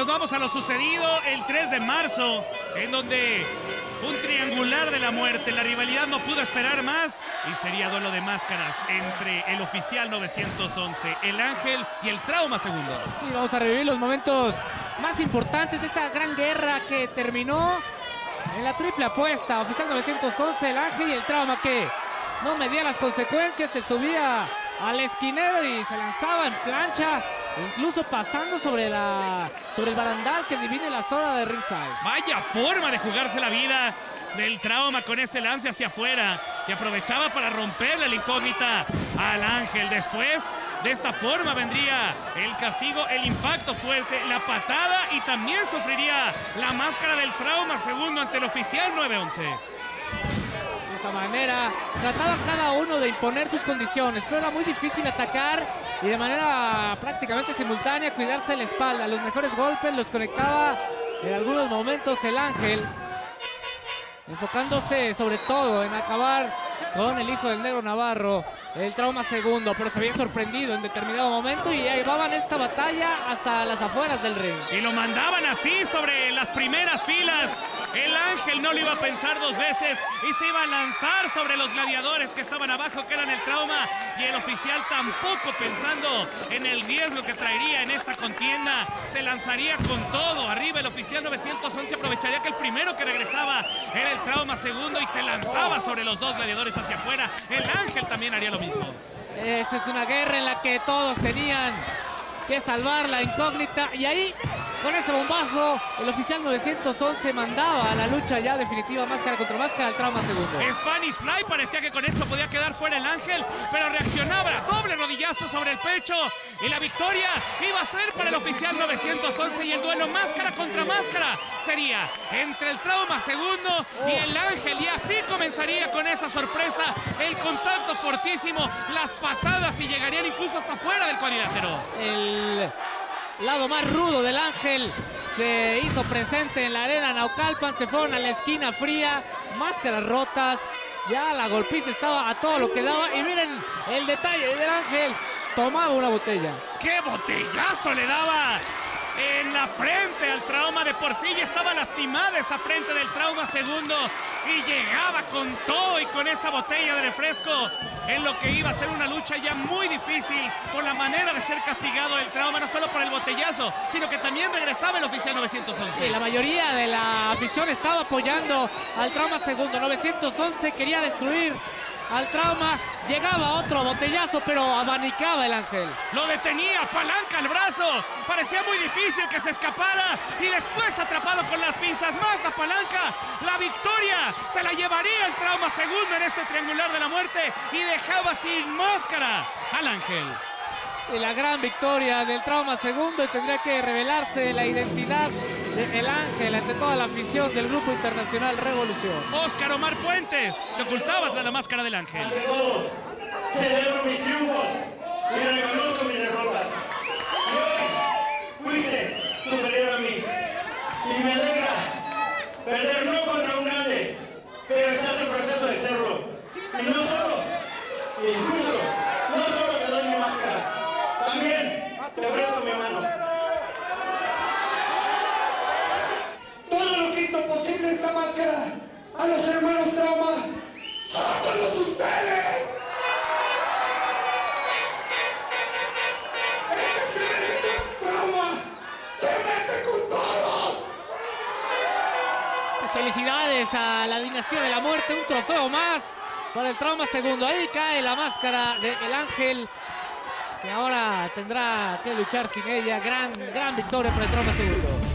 nos vamos a lo sucedido el 3 de marzo, en donde un triangular de la muerte. La rivalidad no pudo esperar más y sería duelo de máscaras entre el oficial 911, el ángel y el trauma segundo. Y vamos a revivir los momentos más importantes de esta gran guerra que terminó en la triple apuesta. Oficial 911, el ángel y el trauma que no medía las consecuencias, se subía al esquinero y se lanzaba en plancha, incluso pasando sobre, la, sobre el barandal que divide la zona de ringside. Vaya forma de jugarse la vida del trauma con ese lance hacia afuera y aprovechaba para romperle la incógnita al ángel. Después, de esta forma vendría el castigo, el impacto fuerte, la patada y también sufriría la máscara del trauma segundo ante el oficial 911 de esta manera. Trataba cada uno de imponer sus condiciones, pero era muy difícil atacar y de manera prácticamente simultánea cuidarse la espalda. Los mejores golpes los conectaba en algunos momentos el Ángel, enfocándose sobre todo en acabar con el hijo del negro Navarro. El trauma segundo, pero se había sorprendido en determinado momento y llevaban esta batalla hasta las afueras del ring. Y lo mandaban así sobre las primeras filas. El ángel no lo iba a pensar dos veces y se iba a lanzar sobre los gladiadores que estaban abajo, que eran el trauma. Y el oficial tampoco pensando en el riesgo que traería en esta contienda. Se lanzaría con todo. Arriba el oficial 911 aprovecharía que el primero que regresaba era el trauma segundo y se lanzaba sobre los dos gladiadores hacia afuera. El ángel también haría lo mismo. Esta es una guerra en la que todos tenían que salvar la incógnita y ahí con ese bombazo, el oficial 911 mandaba a la lucha ya definitiva máscara contra máscara al trauma segundo. Spanish Fly parecía que con esto podía quedar fuera el ángel, pero reaccionaba, doble rodillazo sobre el pecho y la victoria iba a ser para el oficial 911 y el duelo máscara contra máscara sería entre el trauma segundo y el ángel y así comenzaría con esa sorpresa el contacto fortísimo, las patadas y llegarían incluso hasta fuera del cuadrilátero. El lado más rudo del Ángel se hizo presente en la arena Naucalpan, se fueron a la esquina fría, máscaras rotas, ya la golpiza estaba a todo lo que daba y miren el detalle del Ángel, tomaba una botella. ¡Qué botellazo le daba! en la frente al trauma. De por sí ya estaba lastimada esa frente del trauma segundo. Y llegaba con todo y con esa botella de refresco. En lo que iba a ser una lucha ya muy difícil por la manera de ser castigado el trauma, no solo por el botellazo, sino que también regresaba el oficial 911. Sí, la mayoría de la afición estaba apoyando al trauma segundo. 911 quería destruir al trauma. Llegaba otro botellazo, pero abanicaba el ángel. Lo detenía, palanca al brazo. Parecía muy difícil que se escapara. Y después atrapado con las pinzas, más la palanca. La victoria se la llevaría el trauma segundo en este triangular de la muerte. Y dejaba sin máscara al ángel y la gran victoria del trauma segundo y tendría que revelarse la identidad de El Ángel ante toda la afición del Grupo Internacional Revolución. Oscar Omar Fuentes se ocultaba tras la máscara del Ángel. Ante todo, celebro mis triunfos y reconozco mis derrotas. Y hoy fuiste superior a mí. Y me alegra perder no contra un grande, pero estás en proceso de serlo. Y no solo, y escúchalo, no solo te doy mi máscara, también te ofrezco mi mano. Todo lo que hizo posible esta máscara a los hermanos Trauma todos ustedes. Este mete con Trauma se mete con todos. Felicidades a la dinastía de la muerte, un trofeo más para el trauma segundo. Ahí cae la máscara del ángel que ahora tendrá que luchar sin ella. Gran, gran victoria para el trauma segundo.